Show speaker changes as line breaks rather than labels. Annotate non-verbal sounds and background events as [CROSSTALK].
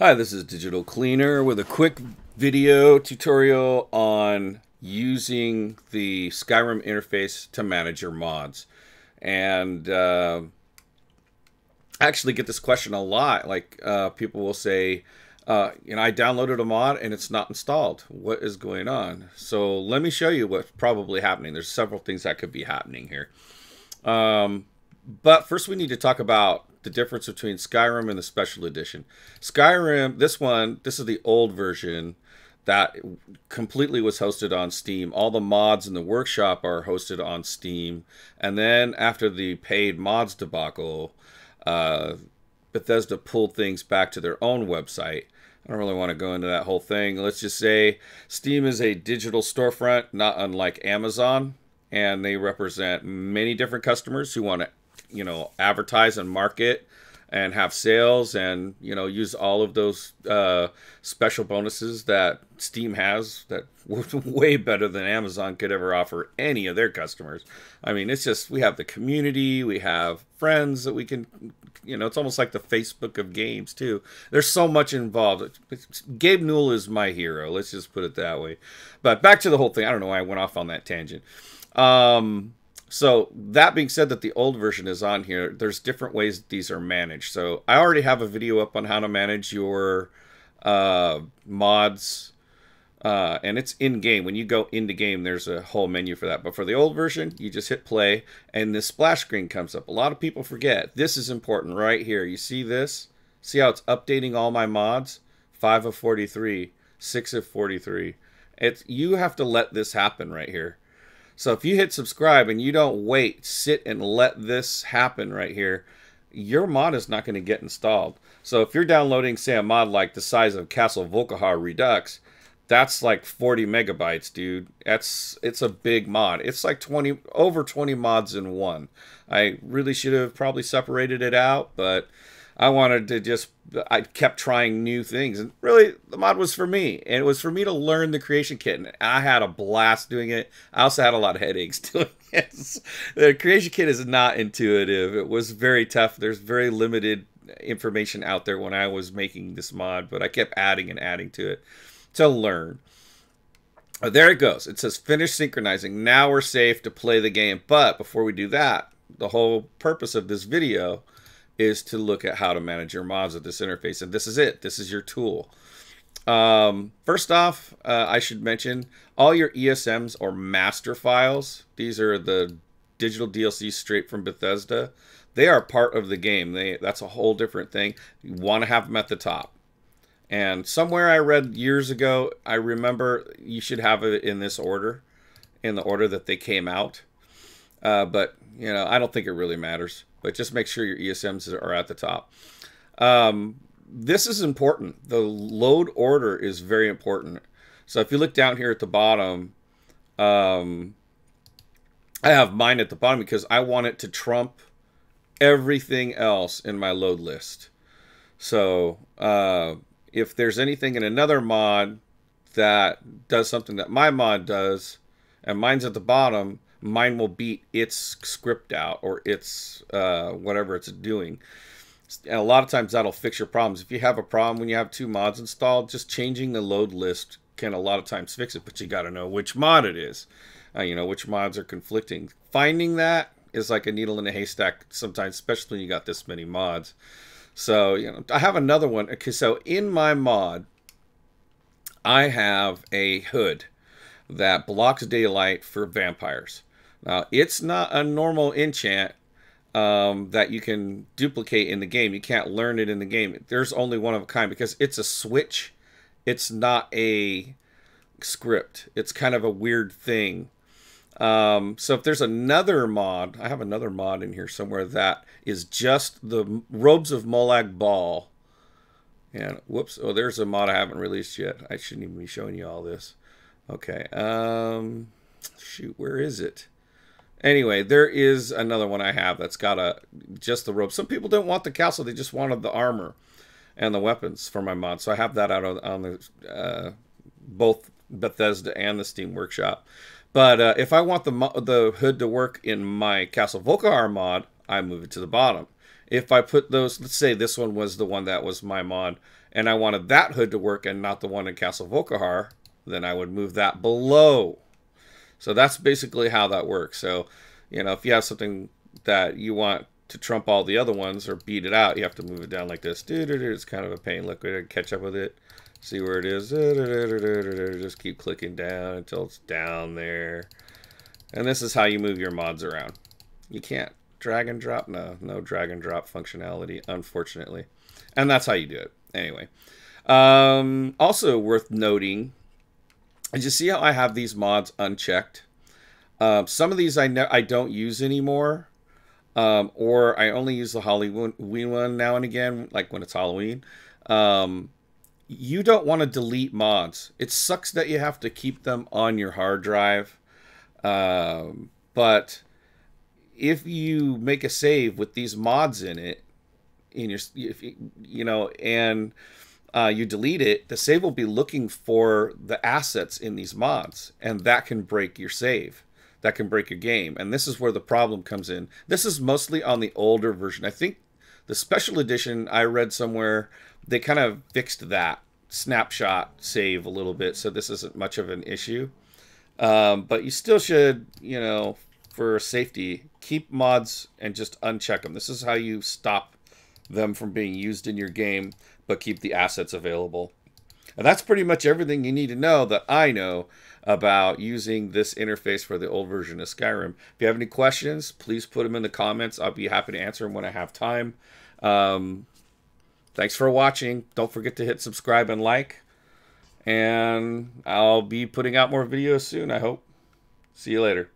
Hi, this is Digital Cleaner with a quick video tutorial on using the Skyrim interface to manage your mods. And uh, I actually get this question a lot. Like uh, people will say, uh, you know, I downloaded a mod and it's not installed. What is going on? So let me show you what's probably happening. There's several things that could be happening here. Um, but first we need to talk about the difference between Skyrim and the special edition. Skyrim, this one, this is the old version that completely was hosted on Steam. All the mods in the workshop are hosted on Steam. And then after the paid mods debacle, uh, Bethesda pulled things back to their own website. I don't really want to go into that whole thing. Let's just say Steam is a digital storefront, not unlike Amazon, and they represent many different customers who want to you know advertise and market and have sales and you know use all of those uh, special bonuses that Steam has that [LAUGHS] way better than Amazon could ever offer any of their customers. I mean, it's just we have the community, we have friends that we can, you know, it's almost like the Facebook of games too. There's so much involved. Gabe Newell is my hero. Let's just put it that way. But back to the whole thing. I don't know why I went off on that tangent. Um, so that being said that the old version is on here, there's different ways these are managed. So I already have a video up on how to manage your uh, mods. Uh, and it's in game. When you go into game, there's a whole menu for that. But for the old version, you just hit play and this splash screen comes up. A lot of people forget. This is important right here. You see this? See how it's updating all my mods? 5 of 43, 6 of 43. It's you have to let this happen right here. So if you hit subscribe and you don't wait, sit and let this happen right here, your mod is not going to get installed. So if you're downloading, say, a mod like the size of Castle Volkihar Redux, that's like 40 megabytes, dude. That's it's a big mod. It's like 20 over 20 mods in one. I really should have probably separated it out, but I wanted to just I kept trying new things, and really the mod was for me, and it was for me to learn the creation kit, and I had a blast doing it. I also had a lot of headaches [LAUGHS] doing it. the creation kit is not intuitive. It was very tough. There's very limited information out there when I was making this mod, but I kept adding and adding to it to learn. Oh, there it goes. It says finish synchronizing. Now we're safe to play the game. But before we do that, the whole purpose of this video is to look at how to manage your mods with this interface. And this is it. This is your tool. Um, first off, uh, I should mention all your ESMs or master files. These are the digital DLC straight from Bethesda. They are part of the game. They That's a whole different thing. You want to have them at the top. And somewhere I read years ago, I remember you should have it in this order, in the order that they came out. Uh, but, you know, I don't think it really matters but just make sure your ESMs are at the top. Um, this is important. The load order is very important. So if you look down here at the bottom, um, I have mine at the bottom because I want it to trump everything else in my load list. So uh, if there's anything in another mod that does something that my mod does, and mine's at the bottom, mine will beat its script out or its uh, whatever it's doing. And a lot of times that'll fix your problems. If you have a problem when you have two mods installed, just changing the load list can a lot of times fix it, but you got to know which mod it is. Uh, you know, which mods are conflicting. Finding that is like a needle in a haystack sometimes, especially when you got this many mods. So, you know, I have another one. Okay, so in my mod, I have a hood that blocks daylight for vampires. Now, it's not a normal enchant um, that you can duplicate in the game. You can't learn it in the game. There's only one of a kind because it's a switch. It's not a script. It's kind of a weird thing. Um, so if there's another mod, I have another mod in here somewhere that is just the Robes of Molag Bal. And whoops, oh, there's a mod I haven't released yet. I shouldn't even be showing you all this. Okay, um, shoot, where is it? Anyway, there is another one I have that's got a just the rope. Some people didn't want the castle; they just wanted the armor and the weapons for my mod. So I have that out on, on the uh, both Bethesda and the Steam Workshop. But uh, if I want the the hood to work in my Castle Volkihar mod, I move it to the bottom. If I put those, let's say this one was the one that was my mod, and I wanted that hood to work and not the one in Castle Volkihar, then I would move that below. So that's basically how that works. So, you know, if you have something that you want to trump all the other ones or beat it out, you have to move it down like this. It's kind of a pain. Look, we catch up with it. See where it is. Just keep clicking down until it's down there. And this is how you move your mods around. You can't drag and drop. No, no drag and drop functionality, unfortunately. And that's how you do it. Anyway. Um, also worth noting is you see how I have these mods unchecked? Um, some of these I, I don't use anymore. Um, or I only use the Halloween one now and again, like when it's Halloween. Um, you don't want to delete mods. It sucks that you have to keep them on your hard drive. Um, but if you make a save with these mods in it, in your, if you, you know, and uh, you delete it, the save will be looking for the assets in these mods, and that can break your save. That can break your game, and this is where the problem comes in. This is mostly on the older version. I think the special edition I read somewhere they kind of fixed that snapshot save a little bit, so this isn't much of an issue. Um, but you still should, you know, for safety, keep mods and just uncheck them. This is how you stop them from being used in your game, but keep the assets available. And that's pretty much everything you need to know that I know about using this interface for the old version of Skyrim. If you have any questions, please put them in the comments. I'll be happy to answer them when I have time. Um, thanks for watching. Don't forget to hit subscribe and like. And I'll be putting out more videos soon, I hope. See you later.